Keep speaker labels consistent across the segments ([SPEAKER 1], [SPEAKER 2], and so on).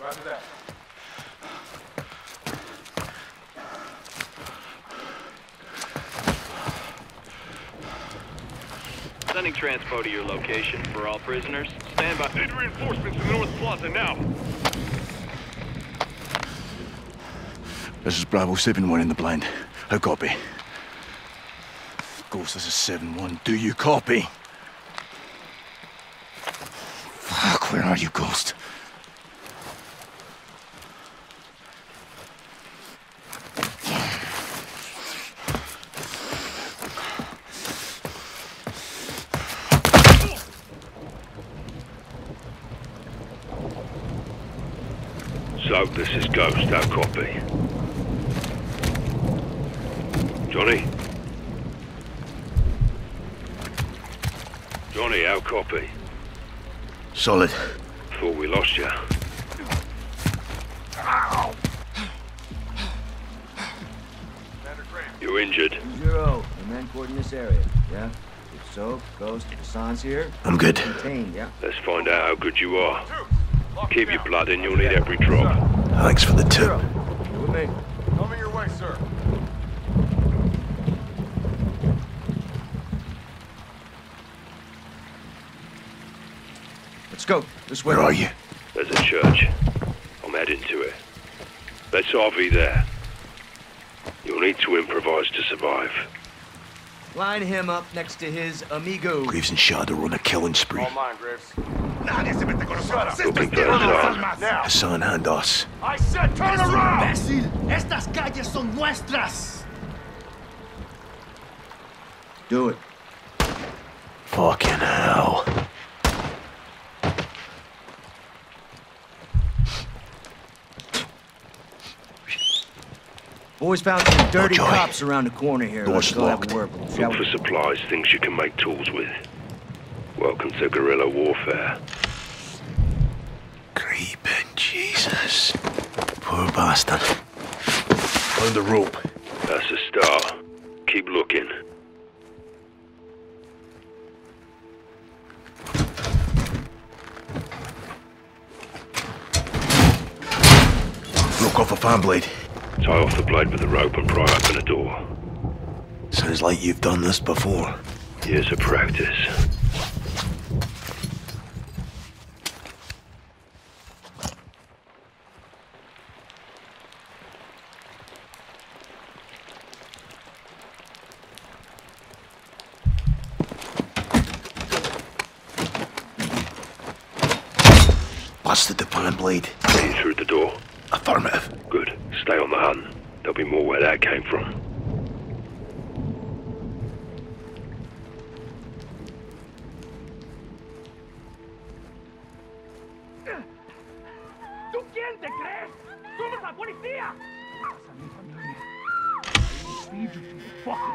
[SPEAKER 1] Roger that.
[SPEAKER 2] Sending transpo to your location for all prisoners. Stand by.
[SPEAKER 3] Need reinforcements in the North Plaza now.
[SPEAKER 4] This is Bravo 7-1 in the blind. How copy? Ghost, this is 7-1. Do you copy? Fuck, where are you, Ghost?
[SPEAKER 3] So, this is Ghost, how copy? Johnny? Johnny, how copy?
[SPEAKER 4] Solid.
[SPEAKER 3] Thought we lost you. You injured?
[SPEAKER 5] Zero. The men court in this area. Yeah? If so, Ghost, Hassan's here.
[SPEAKER 4] I'm good.
[SPEAKER 5] Contained, yeah?
[SPEAKER 3] Let's find out how good you are. Keep your blood in, you'll need every drop.
[SPEAKER 4] Thanks for the tip.
[SPEAKER 5] You with me?
[SPEAKER 1] Coming your way, sir.
[SPEAKER 5] Let's go. This way.
[SPEAKER 4] Where are you?
[SPEAKER 3] There's a church. I'm heading to it. Let's RV there. You'll need to improvise to survive.
[SPEAKER 5] Line him up next to his amigo.
[SPEAKER 4] Graves and Shadow are on a killing spree.
[SPEAKER 1] All mine, Graves.
[SPEAKER 3] Looking for Hassan.
[SPEAKER 1] Now!
[SPEAKER 4] Hassan and us.
[SPEAKER 1] I said turn around!
[SPEAKER 6] Estas calles son nuestras.
[SPEAKER 5] Do it.
[SPEAKER 4] Fucking hell.
[SPEAKER 5] Boys found some dirty
[SPEAKER 4] Joey.
[SPEAKER 5] cops around the corner here.
[SPEAKER 4] Door's
[SPEAKER 5] Let's go have
[SPEAKER 4] locked.
[SPEAKER 5] a word with
[SPEAKER 3] Look
[SPEAKER 5] we?
[SPEAKER 3] for supplies, things you can make tools with. Welcome to guerrilla warfare.
[SPEAKER 4] Jesus. Poor bastard. Found the rope.
[SPEAKER 3] That's a start. Keep looking.
[SPEAKER 4] Broke off a fan blade.
[SPEAKER 3] Tie off the blade with the rope and pry open a door.
[SPEAKER 4] Sounds like you've done this before.
[SPEAKER 3] Years of practice.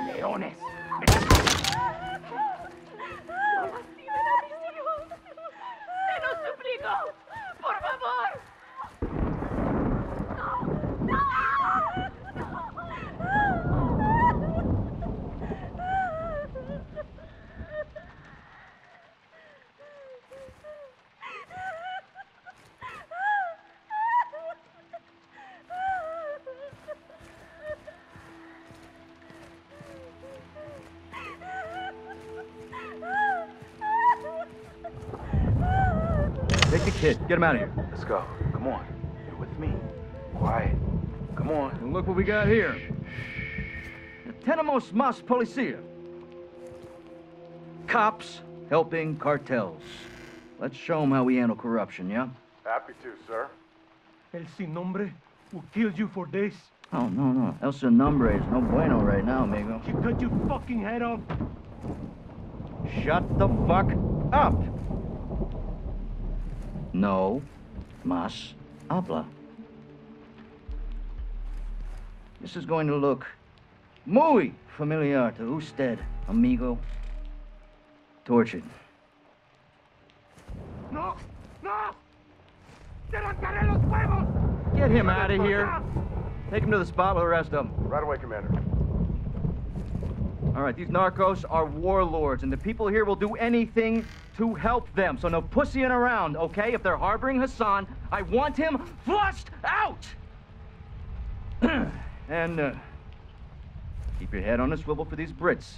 [SPEAKER 6] Leones.
[SPEAKER 5] Take the kid. Get him out of here.
[SPEAKER 7] Let's go. Come on. You're with me. Quiet. Come on.
[SPEAKER 5] And look what we got here. The Tenemos más policía. Cops helping cartels. Let's show them how we handle corruption, yeah?
[SPEAKER 1] Happy to, sir.
[SPEAKER 6] El sin nombre will kill you for this.
[SPEAKER 5] Oh, no, no. El Sin Nombre is no bueno right now, amigo.
[SPEAKER 6] You cut your fucking head off.
[SPEAKER 5] Shut the fuck up! No mas habla. This is going to look muy familiar to usted, amigo. Tortured.
[SPEAKER 6] No, no. Te arrancaré los huevos.
[SPEAKER 5] Get him out of here. Take him to the spot with the rest of them.
[SPEAKER 1] Right away, Commander.
[SPEAKER 5] All right, these narcos are warlords, and the people here will do anything to help them. So no pussying around, okay? If they're harboring Hassan, I want him flushed out! and, uh, keep your head on a swivel for these Brits.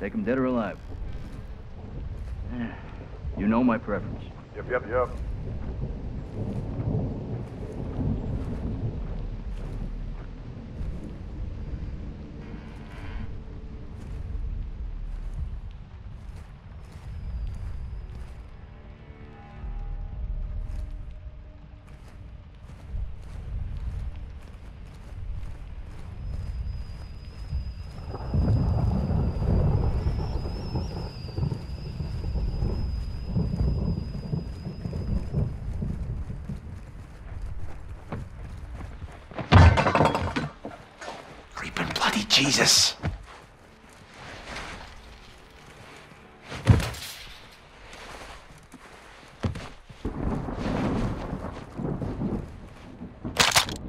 [SPEAKER 5] Take them dead or alive. You know my preference.
[SPEAKER 1] Yep, yep, yep.
[SPEAKER 4] Creeping bloody Jesus.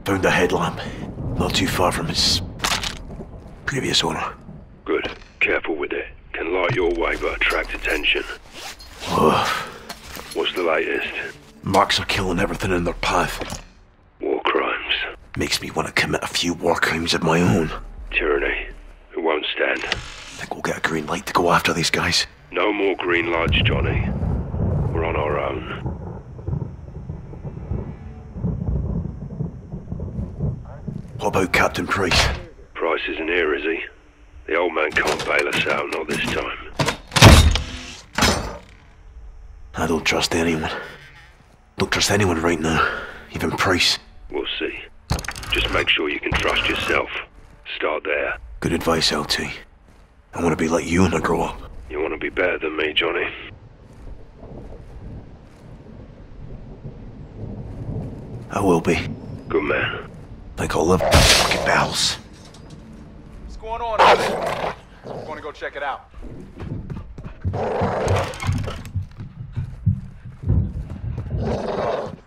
[SPEAKER 4] Found a headlamp. Not too far from its previous owner.
[SPEAKER 3] Good. Careful with it. Can light your way but attract attention.
[SPEAKER 4] Ugh.
[SPEAKER 3] What's the latest?
[SPEAKER 4] Marks are killing everything in their path.
[SPEAKER 3] War crimes.
[SPEAKER 4] Makes me want to commit a few war crimes of my own.
[SPEAKER 3] Tyranny. It won't stand.
[SPEAKER 4] Think we'll get a green light to go after these guys.
[SPEAKER 3] No more green lights, Johnny. We're on our own.
[SPEAKER 4] What about Captain Price?
[SPEAKER 3] Price isn't here, is he? The old man can't bail us out, not this time.
[SPEAKER 4] I don't trust anyone. Don't trust anyone right now. Even Price.
[SPEAKER 3] We'll see. Just make sure you can trust yourself. Start there.
[SPEAKER 4] Good advice, LT. I want to be like you when I grow up.
[SPEAKER 3] You want to be better than me, Johnny?
[SPEAKER 4] I will be.
[SPEAKER 3] Good man.
[SPEAKER 4] Like all the fucking bells.
[SPEAKER 1] What's going on over there? I'm gonna go check it out.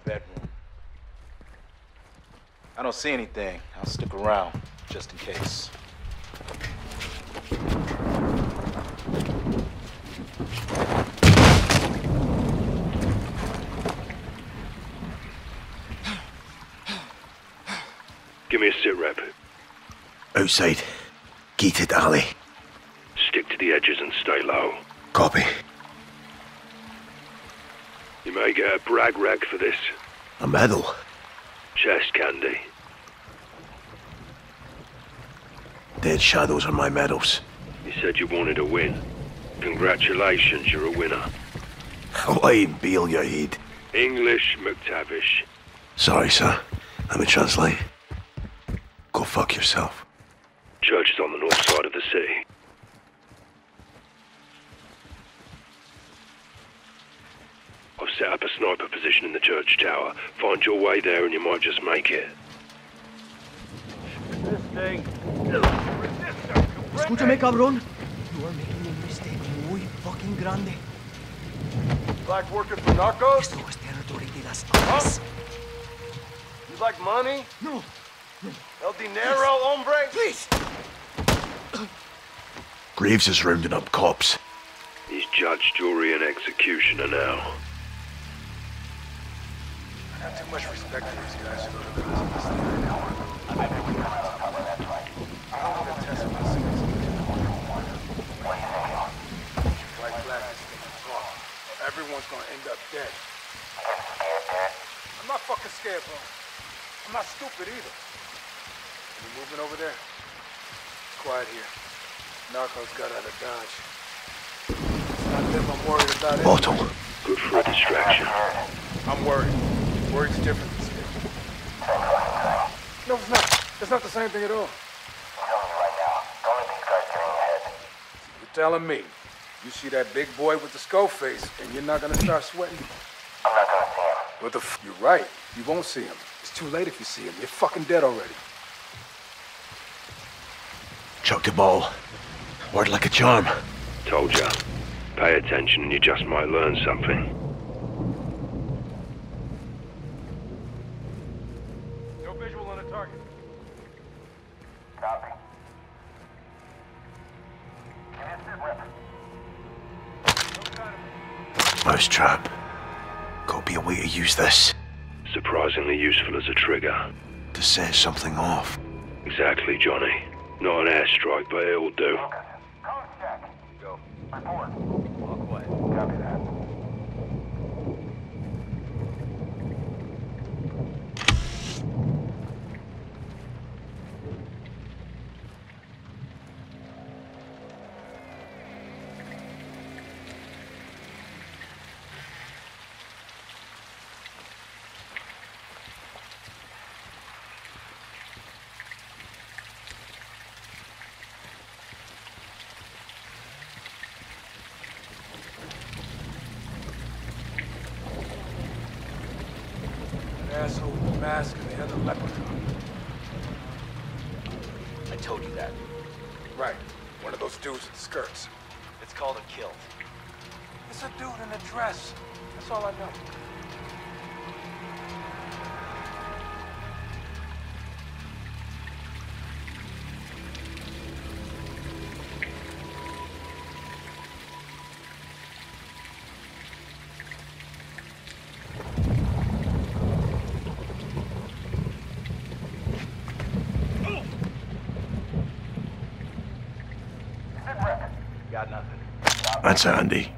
[SPEAKER 7] Bedroom. I don't see anything. I'll stick around, just in case.
[SPEAKER 3] Give me a sit rep.
[SPEAKER 4] Outside. Gated alley.
[SPEAKER 3] Stick to the edges and stay low.
[SPEAKER 4] Copy.
[SPEAKER 3] You may get a brag rag for this.
[SPEAKER 4] A medal.
[SPEAKER 3] Chest candy.
[SPEAKER 4] Dead shadows are my medals.
[SPEAKER 3] You said you wanted a win. Congratulations, you're a winner.
[SPEAKER 4] Hawaiian Beale, you heed.
[SPEAKER 3] English MacTavish.
[SPEAKER 4] Sorry, sir. Let me translate. Go fuck yourself.
[SPEAKER 3] Church is on the north side of the city. I've set up a sniper position in the church tower. Find your way there and you might just make it.
[SPEAKER 5] Escúchame, cabrón.
[SPEAKER 6] You are making a mistake muy fucking grande.
[SPEAKER 1] Black working for narcos?
[SPEAKER 6] Esto es territory de las armas.
[SPEAKER 1] You like money?
[SPEAKER 6] No,
[SPEAKER 1] El dinero, hombre?
[SPEAKER 6] please.
[SPEAKER 4] Graves is rounding up cops.
[SPEAKER 3] He's judge, jury, and executioner now.
[SPEAKER 1] I got too much respect for these guys. I don't want to test myself. White flag this thing is off. Everyone's gonna end up dead. I'm not fucking scared, bro. I'm not stupid either. We moving over there? It's quiet here. Narcos got out of Dodge. It's not them I'm worried about. it.
[SPEAKER 4] Otto.
[SPEAKER 3] Good for a distraction.
[SPEAKER 1] I'm worried. Worried's different than scared. No, it's not. It's not the same thing at all. You're telling me you see that big boy with the skull face and you're not gonna start sweating? I'm not gonna see him. What the f? You're right. You won't see him. It's too late if you see him. You're fucking dead already.
[SPEAKER 4] Chuck the ball. Word like a charm.
[SPEAKER 3] Told ya. Pay attention and you just might learn something.
[SPEAKER 4] Use this.
[SPEAKER 3] Surprisingly useful as a trigger.
[SPEAKER 4] To set something off.
[SPEAKER 3] Exactly, Johnny. Not an airstrike, but it'll do.
[SPEAKER 7] Go. Report.
[SPEAKER 8] All quiet.
[SPEAKER 7] Copy that.
[SPEAKER 1] An asshole with a mask and the other leprechaun.
[SPEAKER 8] I told you that.
[SPEAKER 1] Right. One of those dudes with skirts.
[SPEAKER 8] It's called a kilt.
[SPEAKER 1] It's a dude in a dress. That's all I know.
[SPEAKER 4] That's handy.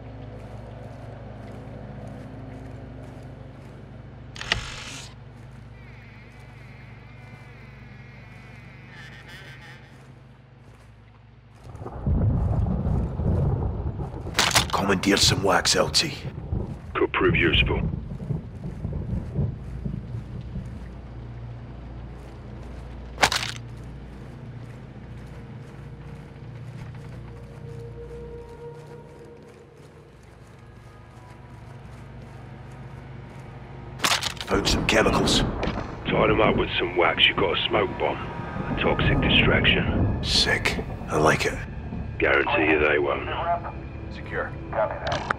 [SPEAKER 4] Commandeer some wax, LT.
[SPEAKER 3] Could prove useful.
[SPEAKER 4] Chemicals.
[SPEAKER 3] Tied them up with some wax, you got a smoke bomb. A toxic distraction.
[SPEAKER 4] Sick. I like it.
[SPEAKER 3] Guarantee you they won't.
[SPEAKER 7] Secure. Copy that.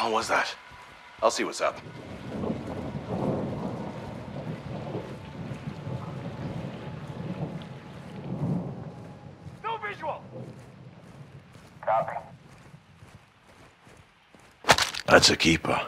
[SPEAKER 4] Hell was that?
[SPEAKER 9] I'll see what's up.
[SPEAKER 6] No visual!
[SPEAKER 7] Copy.
[SPEAKER 4] That's a keeper.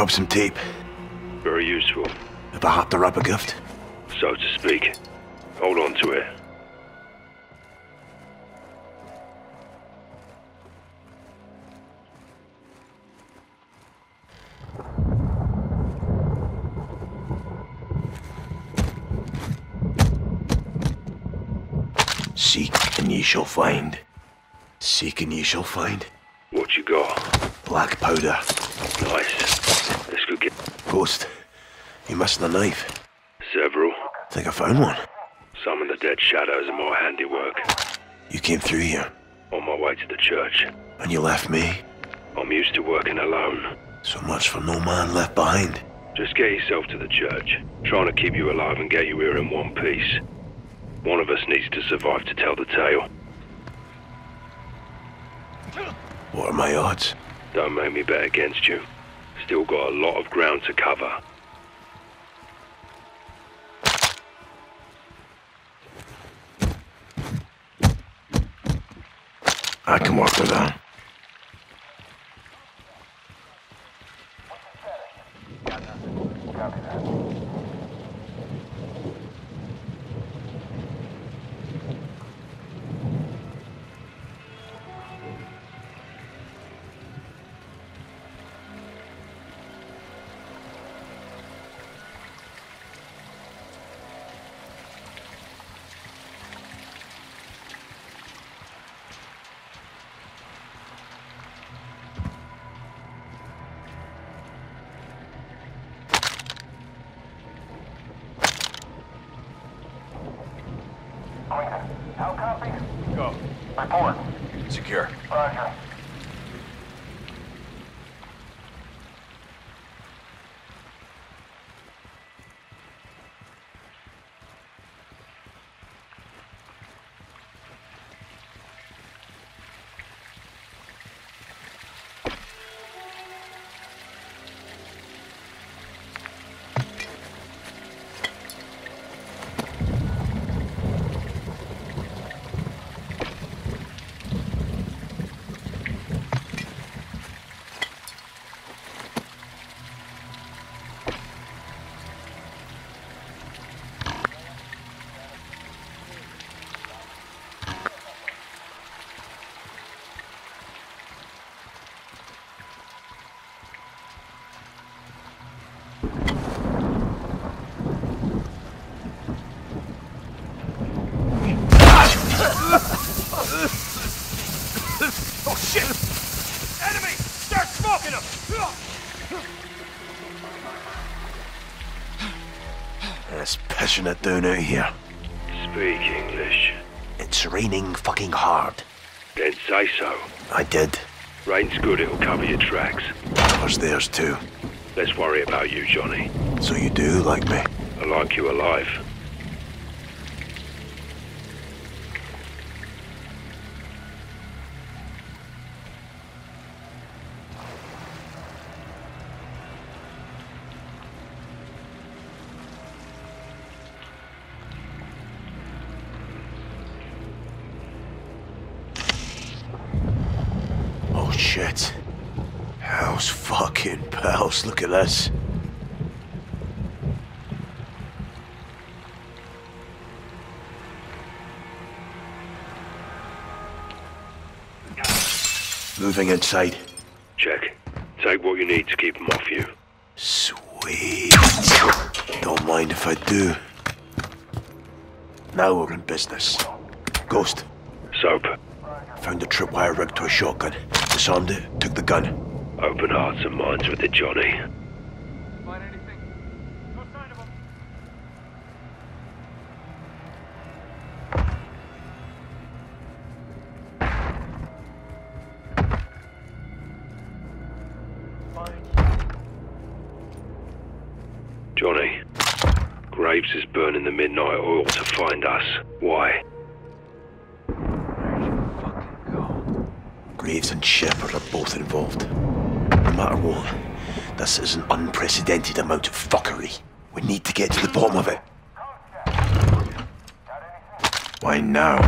[SPEAKER 4] Up some tape.
[SPEAKER 3] Very useful,
[SPEAKER 4] If I had to wrap a gift.
[SPEAKER 3] so to speak. Hold on to it.
[SPEAKER 4] Seek and ye shall find. Seek and ye shall find.
[SPEAKER 3] What you got?
[SPEAKER 4] Black powder.
[SPEAKER 3] Nice. Let's go get
[SPEAKER 4] Ghost. You missing a knife?
[SPEAKER 3] several.
[SPEAKER 4] Think I found one.
[SPEAKER 3] Some of the dead shadows are my handiwork.
[SPEAKER 4] You came through here,
[SPEAKER 3] On my way to the church.
[SPEAKER 4] and you left me.
[SPEAKER 3] I'm used to working alone.
[SPEAKER 4] So much for no man left behind.
[SPEAKER 3] Just get yourself to the church. Trying to keep you alive and get you here in one piece. One of us needs to survive to tell the tale.
[SPEAKER 4] What are my odds?
[SPEAKER 3] Don't make me bet against you. Still got a lot of ground to cover.
[SPEAKER 4] I can work with that.
[SPEAKER 9] Secure.
[SPEAKER 7] Roger.
[SPEAKER 4] It's pissing down out here.
[SPEAKER 3] Speak English.
[SPEAKER 4] It's raining fucking hard.
[SPEAKER 3] Then say so.
[SPEAKER 4] I did.
[SPEAKER 3] Rain's good, it'll cover your tracks.
[SPEAKER 4] Was theirs too.
[SPEAKER 3] Let's worry about you, Johnny.
[SPEAKER 4] So you do like me?
[SPEAKER 3] I like you alive.
[SPEAKER 4] Shit. Hell's fucking pals, look at this. Moving inside.
[SPEAKER 3] Check. Take what you need to keep them off you.
[SPEAKER 4] Sweet. Don't mind if I do. Now we're in business. Ghost,
[SPEAKER 3] Soap.
[SPEAKER 4] found a tripwire rigged to a shotgun. Disarmed it, took the gun.
[SPEAKER 3] Open hearts and minds with it, Johnny.
[SPEAKER 4] And Shepherd are both involved. No matter what, this is an unprecedented amount of fuckery. We need to get to the bottom of it. Why now?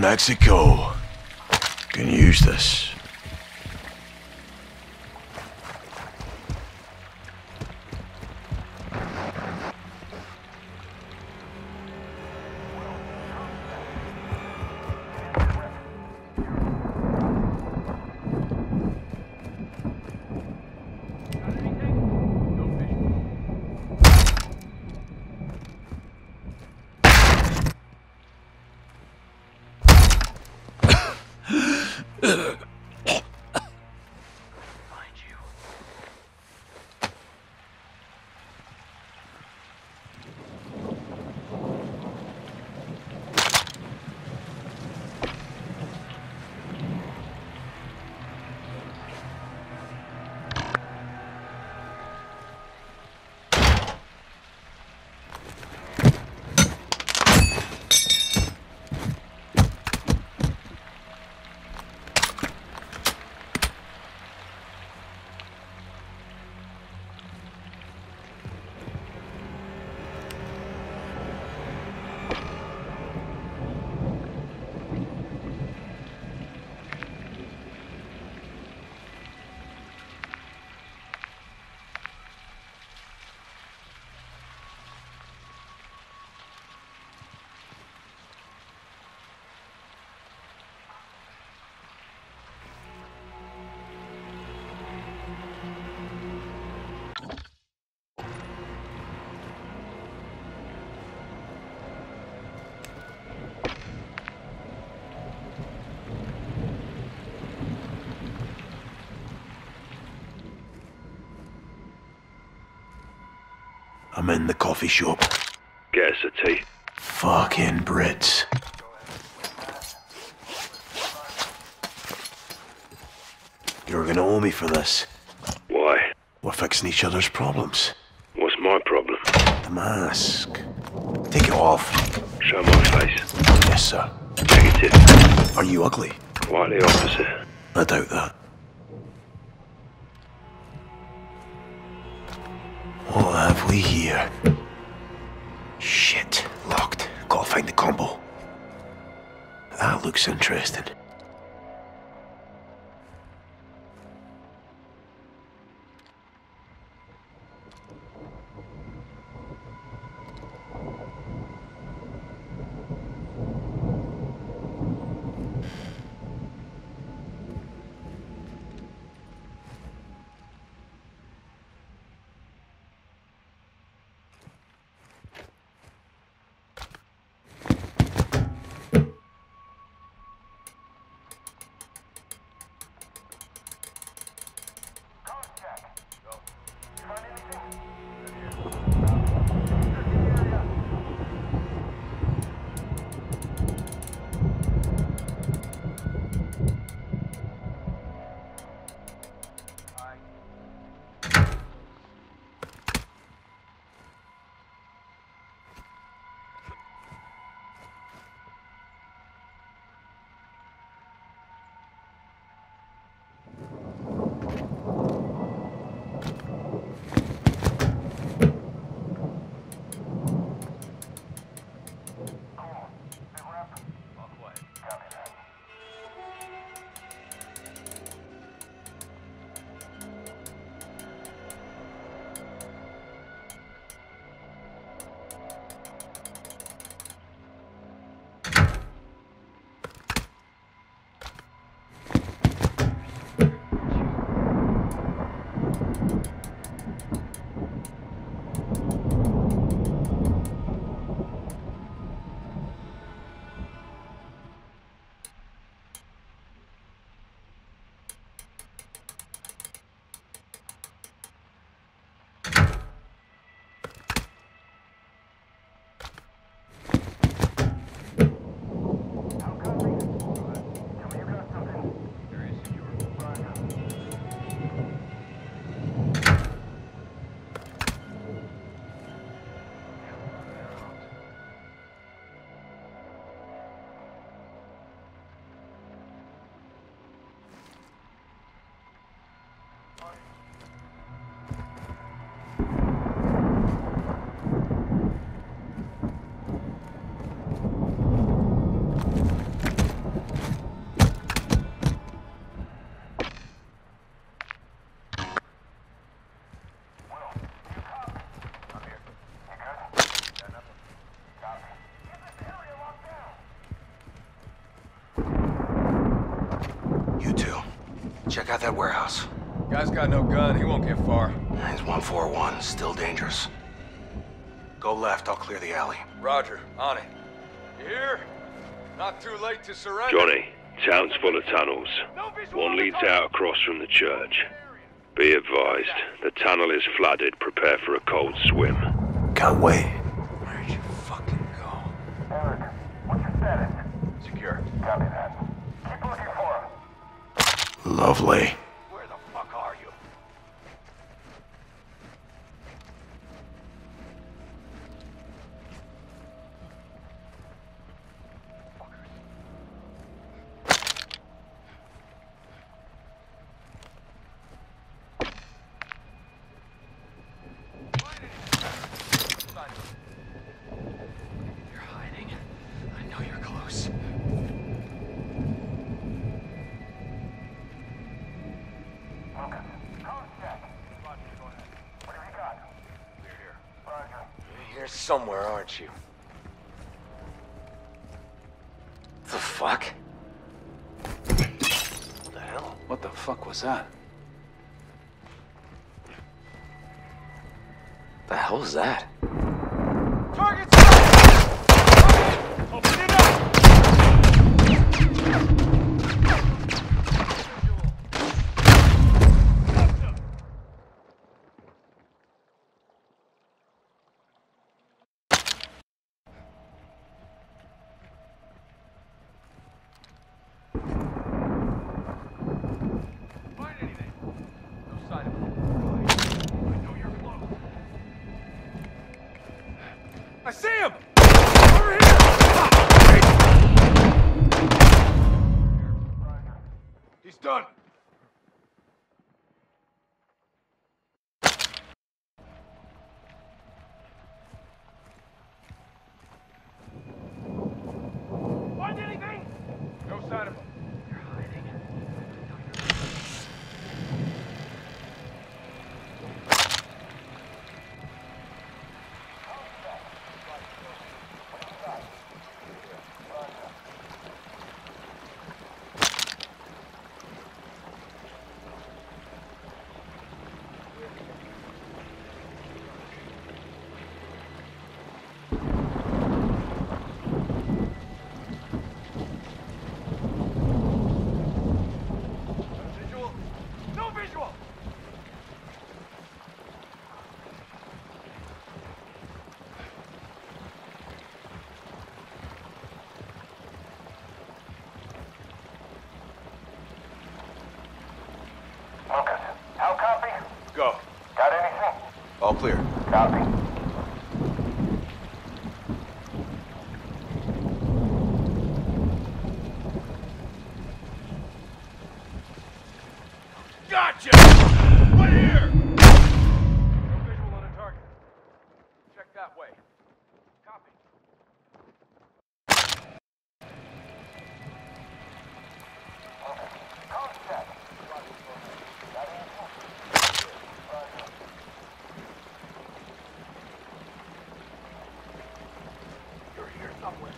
[SPEAKER 4] Mexico can use this. I'm in the coffee shop.
[SPEAKER 3] Get us a tea.
[SPEAKER 4] Fucking Brits. You're gonna owe me for this.
[SPEAKER 3] Why?
[SPEAKER 4] We're fixing each other's problems.
[SPEAKER 3] What's my problem?
[SPEAKER 4] The mask. Take it off.
[SPEAKER 3] Show my face.
[SPEAKER 4] Yes, sir.
[SPEAKER 3] Negative.
[SPEAKER 4] Are you ugly?
[SPEAKER 3] Quite the opposite.
[SPEAKER 4] I doubt that. Interesting.
[SPEAKER 7] Check out that warehouse.
[SPEAKER 9] Guy's got no gun. He won't get far.
[SPEAKER 7] He's 141, still dangerous. Go left, I'll clear the alley.
[SPEAKER 9] Roger. On it. You here? Not too late to surrender.
[SPEAKER 3] Johnny, town's full of tunnels. One leads out across from the church. Be advised, the tunnel is flooded. Prepare for a cold swim.
[SPEAKER 7] Can't wait.
[SPEAKER 9] Where'd you fucking go?
[SPEAKER 4] Eric, what's your status?
[SPEAKER 9] Secure.
[SPEAKER 4] Copy that. Keep looking for him.
[SPEAKER 7] Lovely.
[SPEAKER 10] Somewhere, aren't you? The fuck? What the hell?
[SPEAKER 11] What the fuck was that?
[SPEAKER 10] The hell was that?
[SPEAKER 12] Open it up!
[SPEAKER 9] Find anything? No sign of him. I know you're close. I see him! Over here! He's done.
[SPEAKER 12] Find anything?
[SPEAKER 9] No sign of him.
[SPEAKER 12] You're hiding.
[SPEAKER 9] Visual? No visual!
[SPEAKER 4] Lucas, how copy?
[SPEAKER 9] Go.
[SPEAKER 4] Got anything?
[SPEAKER 9] All clear.
[SPEAKER 4] Copy.
[SPEAKER 9] Gotcha! Right here! No visual on a target. Check that way. Copy.
[SPEAKER 4] Code check. Got anything? Roger.
[SPEAKER 9] You're here somewhere.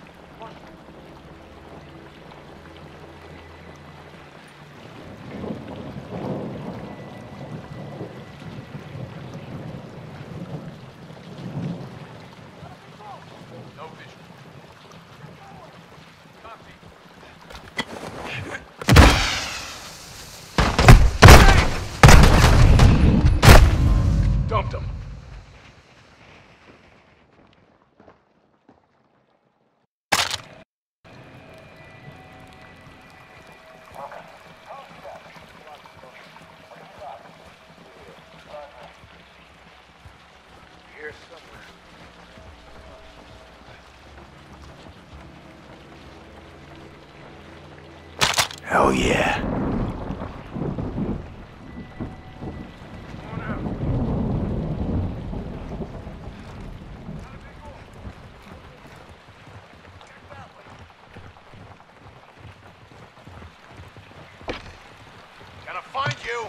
[SPEAKER 9] No visual. Copy. Dumped him. Here somewhere.
[SPEAKER 7] Hell yeah.
[SPEAKER 9] Come on out.
[SPEAKER 10] Gotta find you!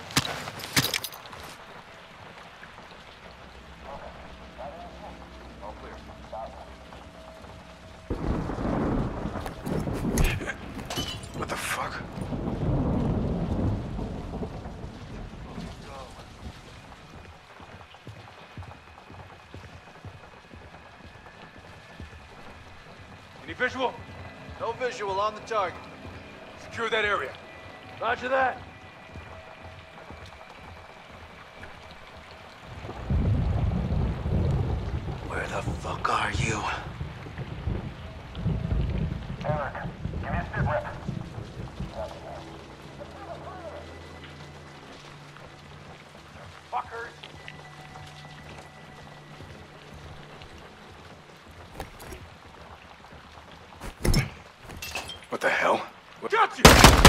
[SPEAKER 9] All clear.
[SPEAKER 7] What the fuck?
[SPEAKER 1] visual?
[SPEAKER 9] No visual on the target.
[SPEAKER 1] Secure that area.
[SPEAKER 9] Roger that.
[SPEAKER 1] Got you!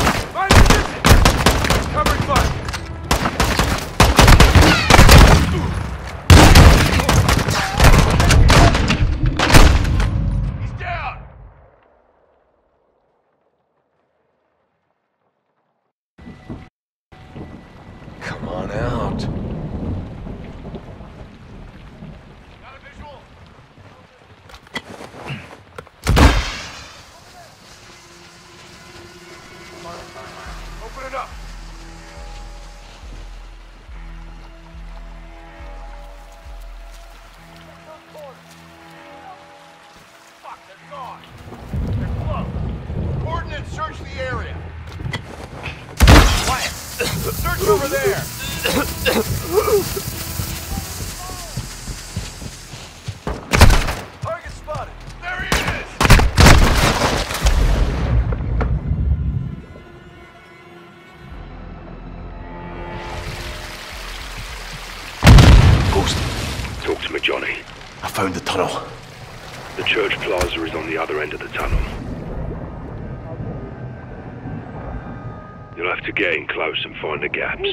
[SPEAKER 1] Find
[SPEAKER 9] the
[SPEAKER 3] gaps.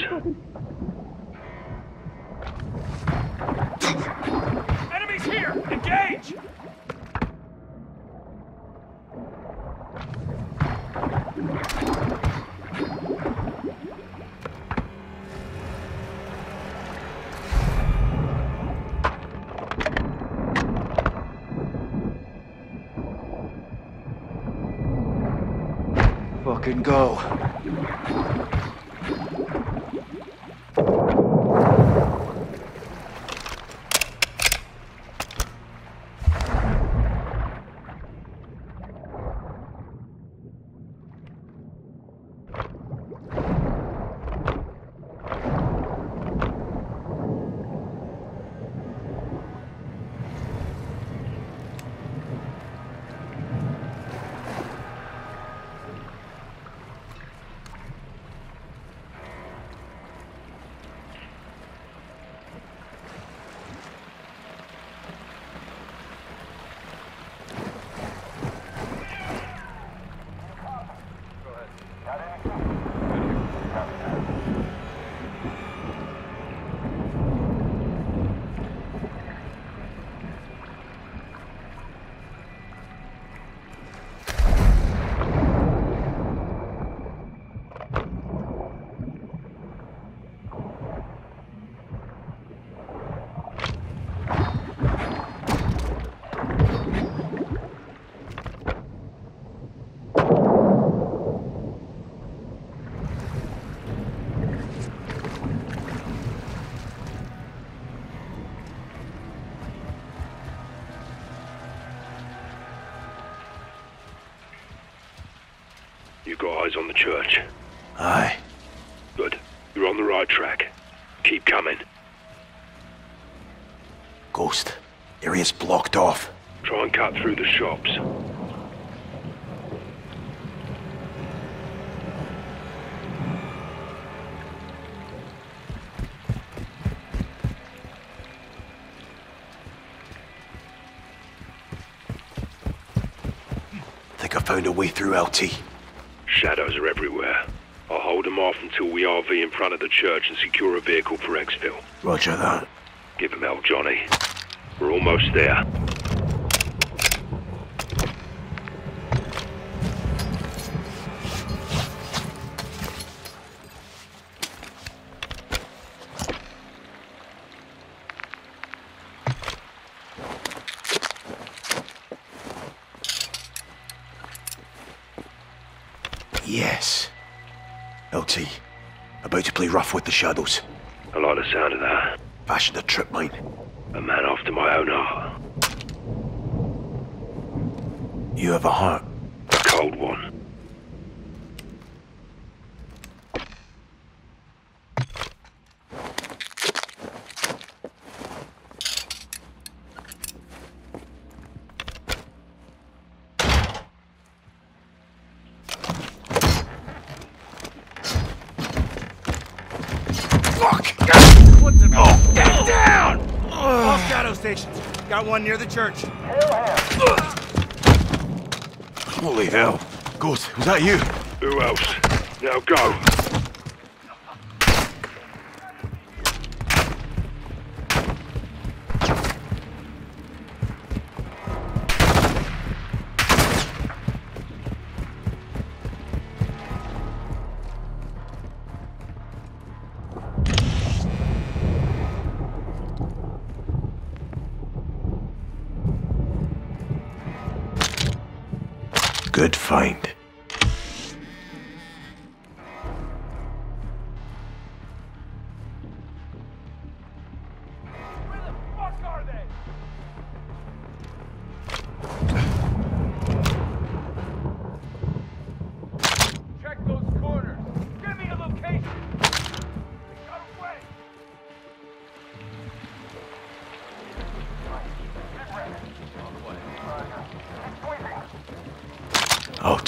[SPEAKER 9] Enemies here. Engage.
[SPEAKER 5] Fucking go.
[SPEAKER 3] You got eyes on the church.
[SPEAKER 4] Aye.
[SPEAKER 3] Good. You're on the right track. Keep coming.
[SPEAKER 4] Ghost, area's blocked off.
[SPEAKER 3] Try and cut through the shops.
[SPEAKER 4] Think I found a way through LT.
[SPEAKER 3] Shadows are everywhere. I'll hold them off until we RV in front of the church and secure a vehicle for exfil.
[SPEAKER 4] Roger that.
[SPEAKER 3] Give him hell, Johnny. We're almost there.
[SPEAKER 4] Yes. LT, about to play rough with the shadows.
[SPEAKER 3] I like the sound of that.
[SPEAKER 4] Fashion the trip mine.
[SPEAKER 3] A man after my own heart.
[SPEAKER 12] You have a heart.
[SPEAKER 3] A cold one.
[SPEAKER 7] one near the church.
[SPEAKER 12] Holy hell. Good. Was that you?
[SPEAKER 3] Who else? Now go.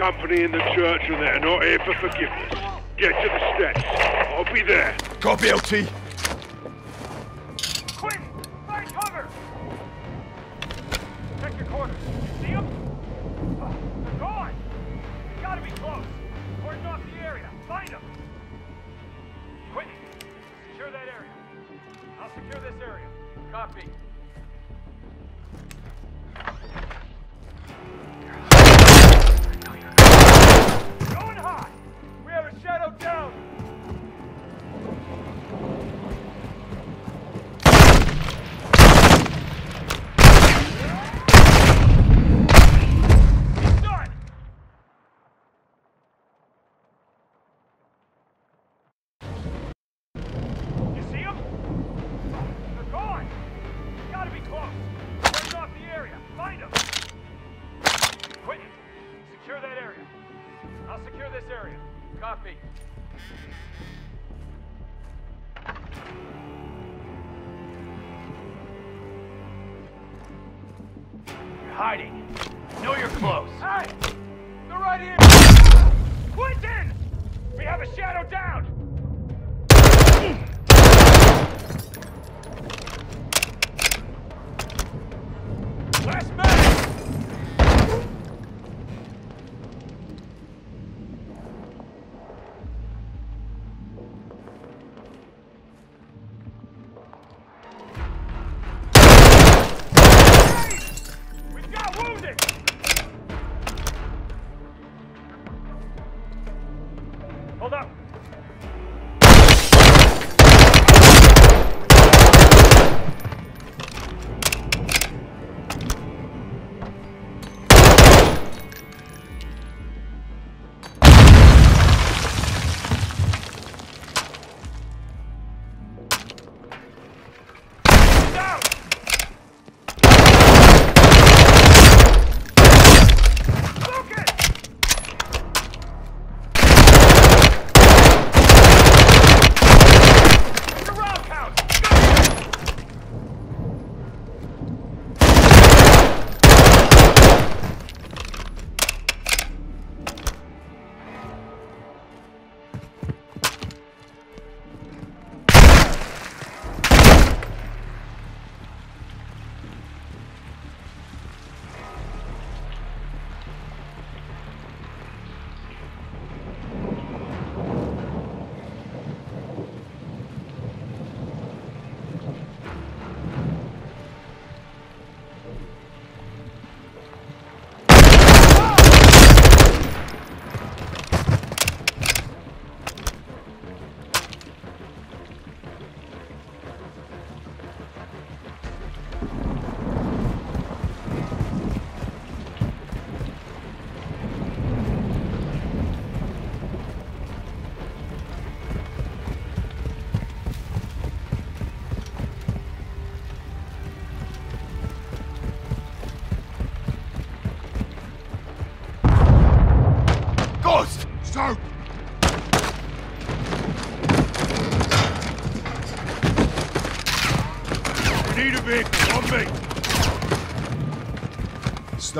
[SPEAKER 3] company in the church and they're not here for forgiveness. Get to the steps. I'll be there.
[SPEAKER 12] Copy, LT.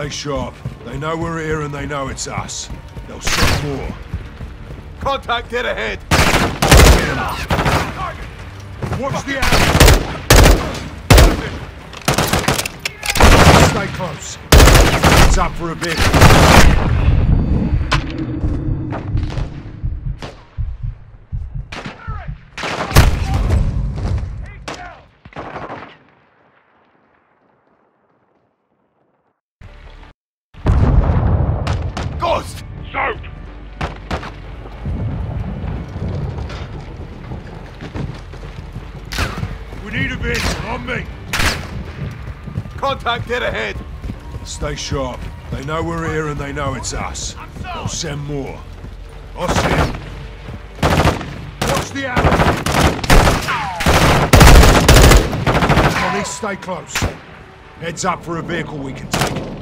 [SPEAKER 13] Stay sharp. They know we're here and they know it's us. They'll send more.
[SPEAKER 14] Contact dead ahead.
[SPEAKER 13] Watch the alley! Stay close. It's up for a bit.
[SPEAKER 14] Dead ahead.
[SPEAKER 13] Stay sharp. They know we're here and they know it's us. They'll send more. 'em. Watch the alley! Johnny, stay close. Heads up for a vehicle we can take.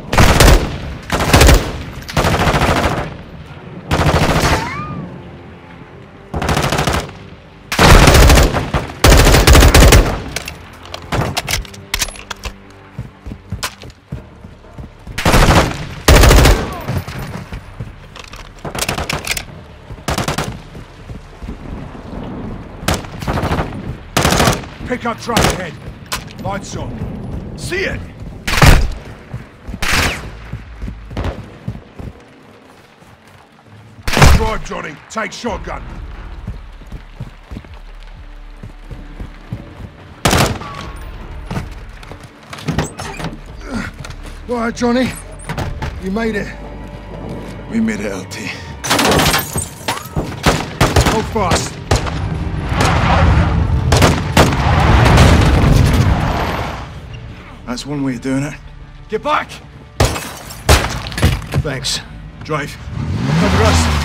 [SPEAKER 13] Pickup truck ahead. Lights on. See it! Drive, Johnny. Take shotgun. All right, Johnny. You made it.
[SPEAKER 14] We made it, LT.
[SPEAKER 13] Go fast.
[SPEAKER 14] That's one way of doing it. Get back!
[SPEAKER 13] Thanks.
[SPEAKER 14] Drive. Cover us.